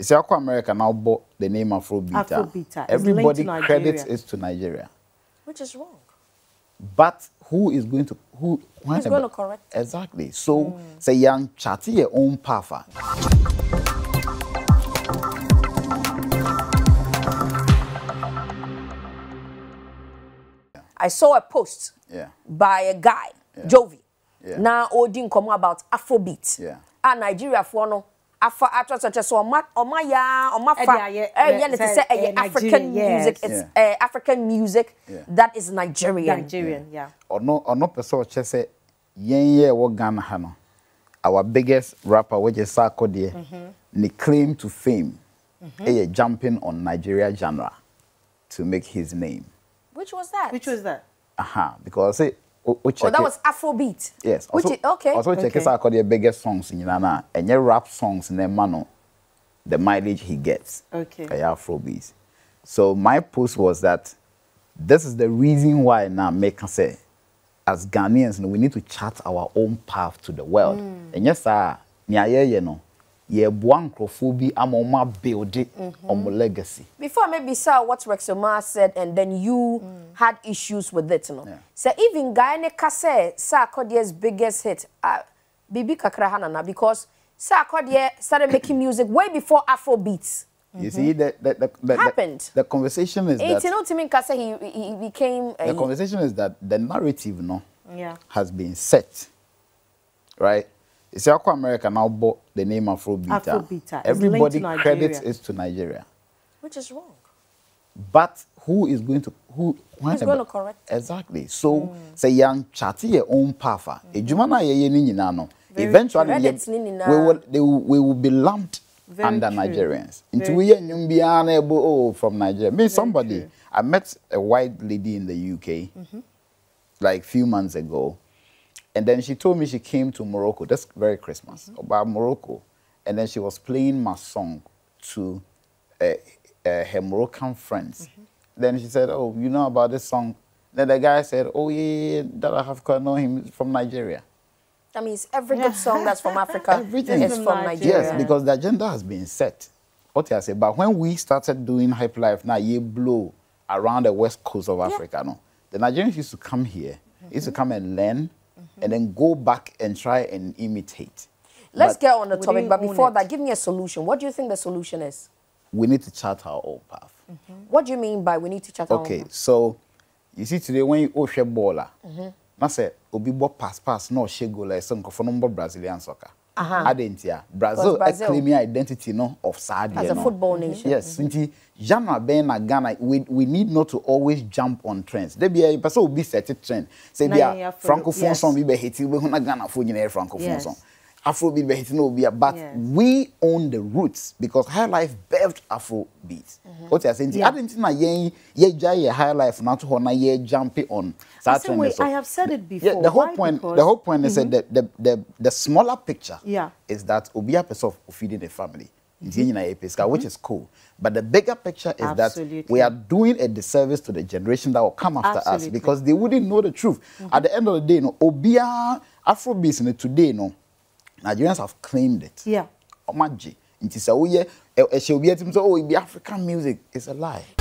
See, Aqua America now bought the name Afrobeat. Ah. Afrobeat. Everybody credits it to Nigeria. Which is wrong. But who is going to who? Who's going to correct? Exactly. So mm. say young chatty your own path. I saw a post yeah. by a guy, yeah. Jovi. Yeah. Now, Odin come about Afrobeat. Yeah. And Nigeria for no. Afa atwa such so oma oma ya oma fa. Eh yeah it say eh African music. It's uh, African music that is Nigerian. Nigerian yeah. ono ono person che say yen ye wo Ghana ha no our biggest rapper which is Sarkodie mm -hmm. ni claim to fame. Mm -hmm. jumping on Nigeria genre to make his name. Which was that? Which was that? Aha uh -huh, because say O, oh, that was Afrobeat. Yes. Which also, is, okay. Also check okay. out the biggest songs in Ghana. And your rap songs in the mano, the mileage he gets. Okay. Uh, Afrobeat. So my post was that this is the reason why now make us say, as Ghanaians, we need to chart our own path to the world. Mm. And yes, sir, you know, yɛboa nkurɔfoɔ bi ama wɔn abuilde wɔn legacy. before maybe sir what Rexomar said and then you mm. Had issues with it no yeah. so even guy ne ka sɛ Sarkodie's biggest hit uh, bibi kakra ha nana because sir Akodia started making music way before Afrobeats. You mm -hmm. see, the, the, the, the, happened. The, the conversation is that. You know, Timin Kasa, he, he became. the conversation is that the narrative, no, yeah. has been set, right? It's Aqua America now bought the name Afrobeat. Afrobeat. Everybody credits it to Nigeria. Which is wrong. But who is going to who who's going to correct? Exactly. So mm. say young chatty your own path. Ejuma na ye ni no. Eventually we will they will, we will be lumped Very under true. Nigerians. Into we are oh from Nigeria. Me somebody true. I met a white lady in the UK mm -hmm. like few months ago and then she told me she came to Morocco, that's very Christmas, mm -hmm. about Morocco. And then she was playing my song to uh, uh, her Moroccan friends. Mm -hmm. Then she said, oh, you know about this song? Then the guy said, oh, yeah, yeah that I have know him from Nigeria. That means every good song that's from Africa Everything is from Nigeria. Yes, because the agenda has been set. What I say, but when we started doing Hiplife, now you blow around the west coast of Africa, yeah. no, the Nigerians used to come here, mm -hmm. used to come and learn, -hmm. and then go back and try and imitate. Let's but get on the topic, but before that, give me a solution. What do you think the solution is? We need to chart our own path. Mm -hmm. What do you mean by we need to chart okay, our own path? Okay, so you see today when you share baller, mm -hmm. na say obi bo pass pass no share goal like some number Brazilian soccer. Uh -huh. Adentia. Brazil, Brazil. claiming identity no of Saudi. As a no. football nation. Yes, mm -hmm. genre ben na Ghana, we, we need not to always jump on trends. There be a person will be set a trend. Say be a francophone yes. song be hit we na Ghana for you francophone yes. song. Afrobeat be hit no be but yes. we own the roots because high life birthed Afrobeat. Mm -hmm. What you're saying? Yeah. I didn't yen ye jay high life not to na ye jumping on. Certain way, I have said it before. Yeah, the whole Why? point Because the whole point is that the, the the the smaller picture yeah. is that obia person feeding the family. Mm -hmm. which is cool. But the bigger picture is Absolutely. that we are doing a disservice to the generation that will come after Absolutely. us because they wouldn't know the truth. Mm -hmm. At the end of the day, no, Obia Afrobeats in today, no, Nigerians have claimed it. Yeah. Omaji. It is a way, oh, yeah, African music. It's a lie.